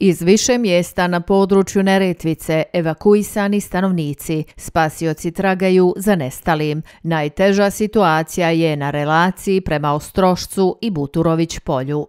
Iz više mjesta na području Neretvice evakuisani stanovnici, spasioci tragaju za nestalim. Najteža situacija je na relaciji prema Ostrošcu i Buturović polju.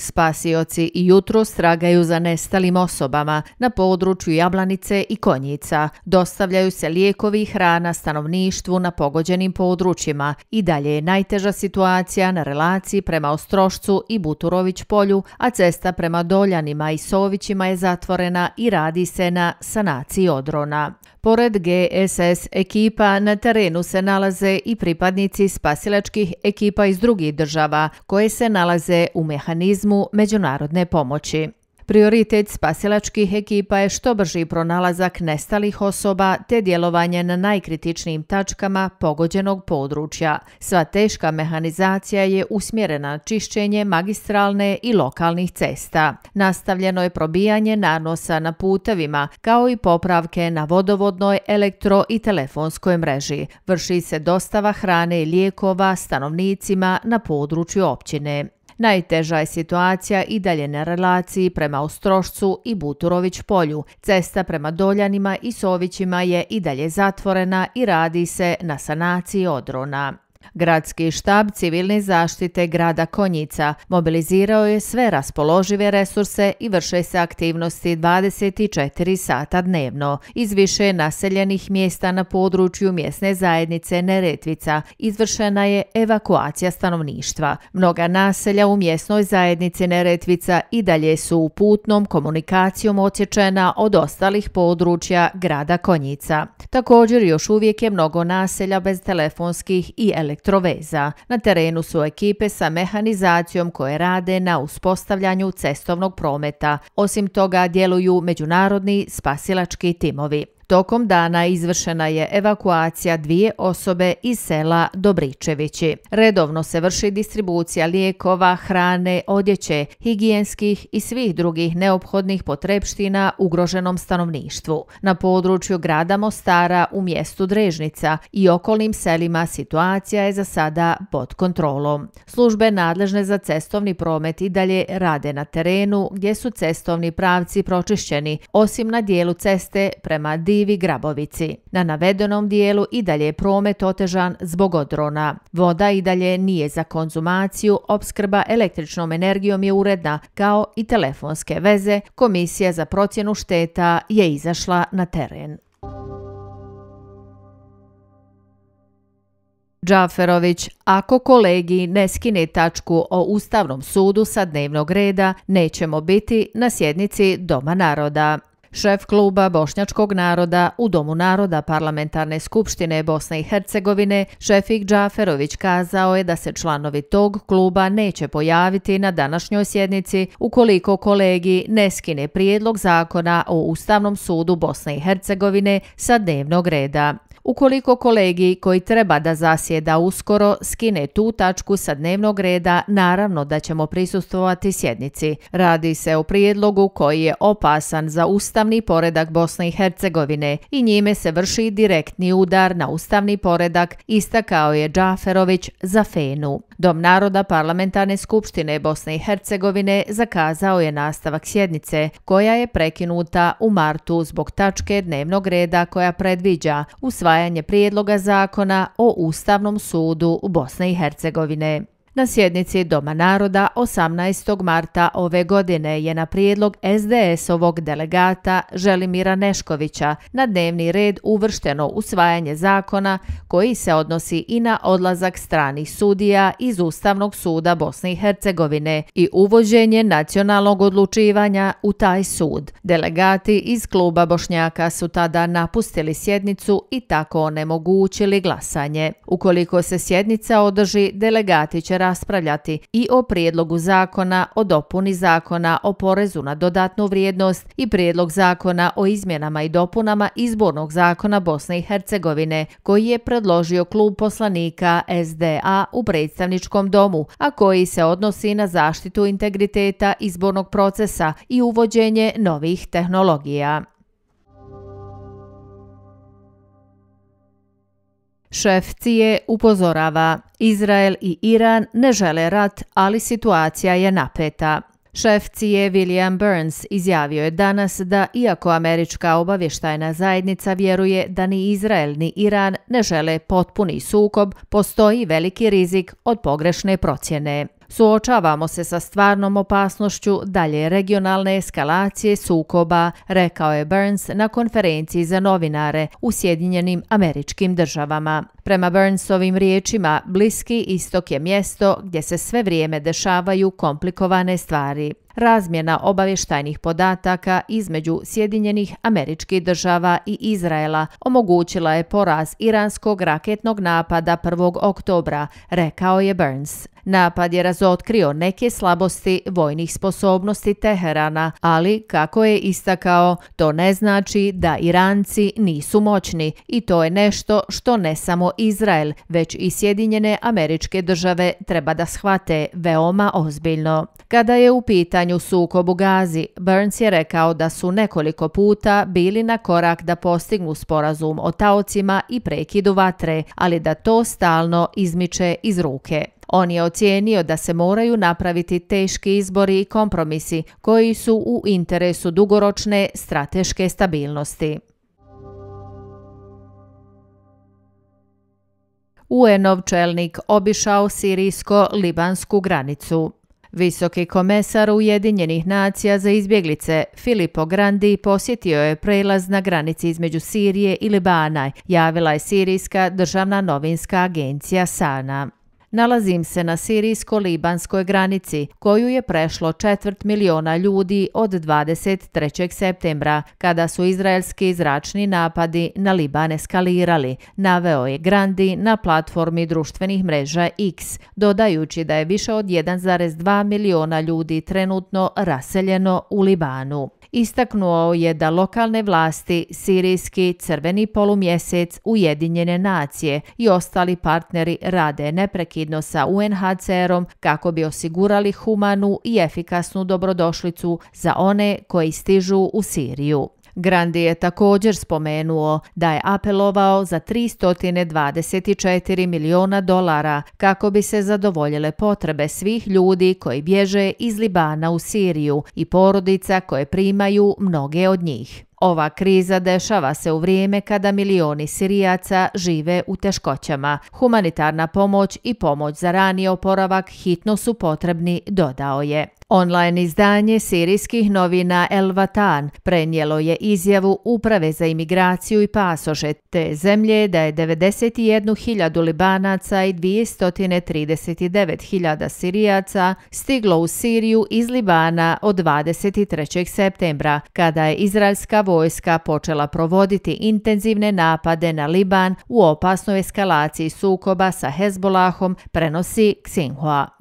Spasioci i jutro stragaju za nestalim osobama na području Jablanice i Konjica. Dostavljaju se lijekovi i hrana stanovništvu na pogođenim područjima i dalje je najteža situacija na relaciji prema Ostrošcu i Buturović polju, a cesta prema Doljanima i Sovićima je zatvorena i radi se na sanaciji odrona. Pored GSS ekipa na terenu se nalaze i pripadnici spasilačkih ekipa iz drugih država koje se nalaze u mehanizmu međunarodne pomoći. Prioritet spasilačkih ekipa je što brži pronalazak nestalih osoba te djelovanje na najkritičnijim tačkama pogođenog područja. Sva teška mehanizacija je usmjerena na čišćenje magistralne i lokalnih cesta. Nastavljeno je probijanje nanosa na putevima kao i popravke na vodovodnoj, elektro i telefonskoj mreži. Vrši se dostava hrane i lijekova stanovnicima na području općine. Najteža je situacija i dalje na relaciji prema Ostrošcu i Buturović polju. Cesta prema Doljanima i Sovićima je i dalje zatvorena i radi se na sanaciji odrona. Gradski štab civilne zaštite grada Konjica mobilizirao je sve raspoložive resurse i vrše se aktivnosti 24 sata dnevno. Iz više naseljenih mjesta na području mjesne zajednice Neretvica izvršena je evakuacija stanovništva. Mnoga naselja u mjesnoj zajednici Neretvica i dalje su u putnom komunikacijom ocječena od ostalih područja grada Konjica. Također još uvijek je mnogo naselja bez telefonskih i elektronskih elektroveza. Na terenu su ekipe sa mehanizacijom koje rade na uspostavljanju cestovnog prometa. Osim toga djeluju međunarodni spasilački timovi. Tokom dana izvršena je evakuacija dvije osobe iz sela Dobričevići. Redovno se vrši distribucija lijekova, hrane, odjeće, higijenskih i svih drugih neophodnih potrebština ugroženom stanovništvu. Na području grada Mostara u mjestu Drežnica i okolnim selima situacija je za sada pod kontrolom. Službe nadležne za cestovni promet i dalje rade na terenu gdje su cestovni pravci pročišćeni, osim na dijelu ceste prema Divu Sivi Grabovici. Na navedenom dijelu i dalje je promet otežan zbog odrona. Voda i dalje nije za konzumaciju, obskrba električnom energijom je uredna, kao i telefonske veze. Komisija za procjenu šteta je izašla na teren. Džaferović, ako kolegi ne skine tačku o Ustavnom sudu sa dnevnog reda, nećemo biti na sjednici Doma naroda. Šef kluba Bošnjačkog naroda u Domu naroda Parlamentarne skupštine Bosne i Hercegovine, Šefik Džaferović kazao je da se članovi tog kluba neće pojaviti na današnjoj sjednici ukoliko kolegi ne skine prijedlog zakona o Ustavnom sudu Bosne i Hercegovine sa dnevnog reda. Ukoliko kolegi koji treba da zasjeda uskoro skine tu tačku sa dnevnog reda, naravno da ćemo prisustovati sjednici. Radi se o prijedlogu koji je opasan za ustavni poredak Bosne i Hercegovine i njime se vrši direktni udar na ustavni poredak, istakao je Džaferović za Fenu. Dom naroda Parlamentarne skupštine Bosne i Hercegovine zakazao je nastavak sjednice, koja je prekinuta u martu zbog tačke dnevnog reda koja predviđa usvajanje prijedloga zakona o Ustavnom sudu u Bosne i Hercegovine. Na sjednici Doma naroda 18. marta ove godine je na prijedlog SDS-ovog delegata Želimira Neškovića na dnevni red uvršteno usvajanje zakona koji se odnosi i na odlazak stranih sudija iz Ustavnog suda Bosne i Hercegovine i uvođenje nacionalnog odlučivanja u taj sud. Delegati iz kluba Bošnjaka su tada napustili sjednicu i tako onemogućili glasanje. Ukoliko se sjednica održi, delegati će raspravljati i o prijedlogu zakona o dopuni zakona o porezu na dodatnu vrijednost i prijedlog zakona o izmjenama i dopunama izbornog zakona Bosne i Hercegovine koji je predložio klub poslanika SDA u predstavničkom domu, a koji se odnosi na zaštitu integriteta izbornog procesa i uvođenje novih tehnologija. Šef Cije upozorava, Izrael i Iran ne žele rat, ali situacija je napeta. Šef cije William Burns izjavio je danas da, iako američka obavještajna zajednica vjeruje da ni Izrael ni Iran ne žele potpuni sukob, postoji veliki rizik od pogrešne procjene. Suočavamo se sa stvarnom opasnošću dalje regionalne eskalacije sukoba, rekao je Burns na konferenciji za novinare u Sjedinjenim američkim državama. Prema Burnsovim riječima, Bliski istok je mjesto gdje se sve vrijeme dešavaju komplikovane stvari. Razmjena obavještajnih podataka između Sjedinjenih američkih država i Izraela omogućila je poraz iranskog raketnog napada 1. oktobra, rekao je Burns. Napad je razotkrio neke slabosti vojnih sposobnosti Teherana, ali, kako je istakao, to ne znači da Iranci nisu moćni i to je nešto što ne samo Izrael, već i Sjedinjene američke države treba da shvate veoma ozbiljno. Kada je u pitanju sukob u Gazi, Burns je rekao da su nekoliko puta bili na korak da postignu sporazum o taocima i prekidu vatre, ali da to stalno izmiče iz ruke. On je ocijenio da se moraju napraviti teški izbori i kompromisi koji su u interesu dugoročne strateške stabilnosti. UN-ov čelnik obišao sirijsko-libansku granicu. Visoki komesar Ujedinjenih nacija za izbjeglice Filippo Grandi posjetio je prelaz na granici između Sirije i Libana, javila je Sirijska državna novinska agencija SANA. Nalazim se na sirijsko-libanskoj granici, koju je prešlo četvrt miliona ljudi od 23. septembra, kada su izraelski zračni napadi na Liban eskalirali, naveo je Grandi na platformi društvenih mreža X, dodajući da je više od 1,2 miliona ljudi trenutno raseljeno u Libanu. Istaknuo je da lokalne vlasti, Sirijski crveni polumjesec, Ujedinjene nacije i ostali partneri rade neprekidno sa UNHCR-om kako bi osigurali humanu i efikasnu dobrodošlicu za one koji stižu u Siriju. Grandi je također spomenuo da je apelovao za 324 miliona dolara kako bi se zadovoljile potrebe svih ljudi koji bježe iz Libana u Siriju i porodica koje primaju mnoge od njih. Ova kriza dešava se u vrijeme kada milioni Sirijaca žive u teškoćama. Humanitarna pomoć i pomoć za rani oporavak hitno su potrebni, dodao je. Online izdanje sirijskih novina El Vatan prenijelo je izjavu Uprave za imigraciju i pasoše te zemlje da je 91.000 Libanaca i 239.000 Sirijaca stiglo u Siriju iz Libana od 23. septembra, kada je izraelska vojska počela provoditi intenzivne napade na Liban u opasnoj eskalaciji sukoba sa Hezbolahom, prenosi Xinhua.